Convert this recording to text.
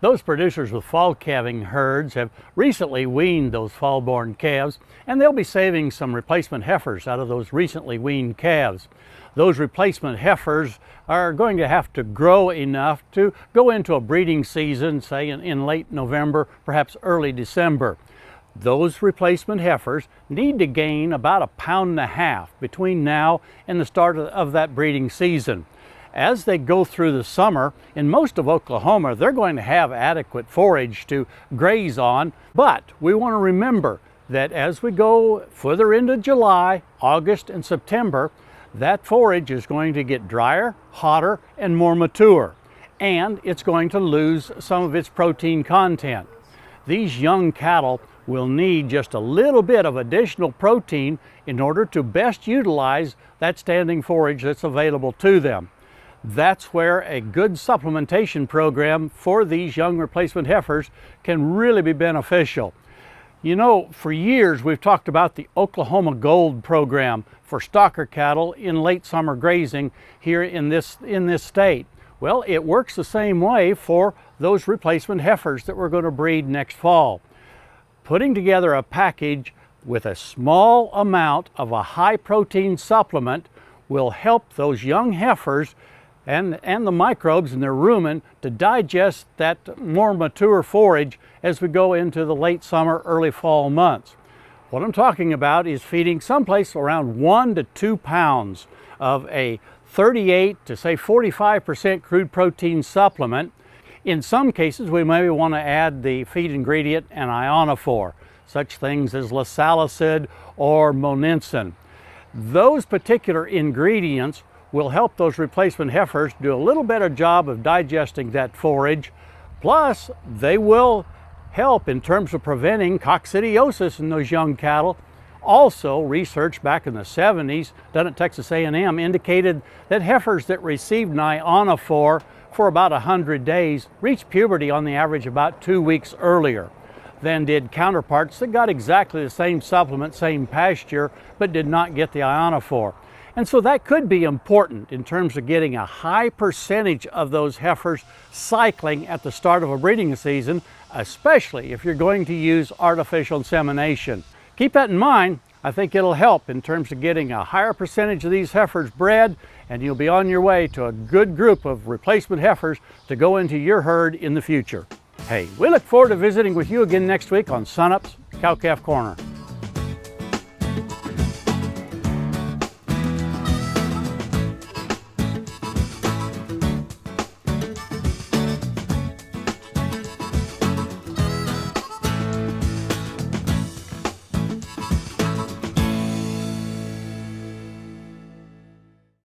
Those producers with fall calving herds have recently weaned those fall-born calves, and they'll be saving some replacement heifers out of those recently weaned calves. Those replacement heifers are going to have to grow enough to go into a breeding season, say in, in late November, perhaps early December. Those replacement heifers need to gain about a pound and a half between now and the start of that breeding season as they go through the summer, in most of Oklahoma, they're going to have adequate forage to graze on. But we want to remember that as we go further into July, August, and September, that forage is going to get drier, hotter, and more mature. And it's going to lose some of its protein content. These young cattle will need just a little bit of additional protein in order to best utilize that standing forage that's available to them that's where a good supplementation program for these young replacement heifers can really be beneficial. You know, for years we've talked about the Oklahoma Gold program for stocker cattle in late summer grazing here in this, in this state. Well, it works the same way for those replacement heifers that we're going to breed next fall. Putting together a package with a small amount of a high protein supplement will help those young heifers and, and the microbes in their rumen to digest that more mature forage as we go into the late summer, early fall months. What I'm talking about is feeding someplace around one to two pounds of a 38 to say 45% crude protein supplement. In some cases, we may want to add the feed ingredient and ionophore, such things as lasalocid or monensin. Those particular ingredients will help those replacement heifers do a little better job of digesting that forage. Plus, they will help in terms of preventing coccidiosis in those young cattle. Also, research back in the 70s done at Texas A&M indicated that heifers that received ionophore for about 100 days reached puberty on the average about two weeks earlier than did counterparts that got exactly the same supplement, same pasture, but did not get the ionophore. And so that could be important in terms of getting a high percentage of those heifers cycling at the start of a breeding season, especially if you're going to use artificial insemination. Keep that in mind. I think it'll help in terms of getting a higher percentage of these heifers bred and you'll be on your way to a good group of replacement heifers to go into your herd in the future. Hey, we look forward to visiting with you again next week on Sunup's Cow Calf Corner.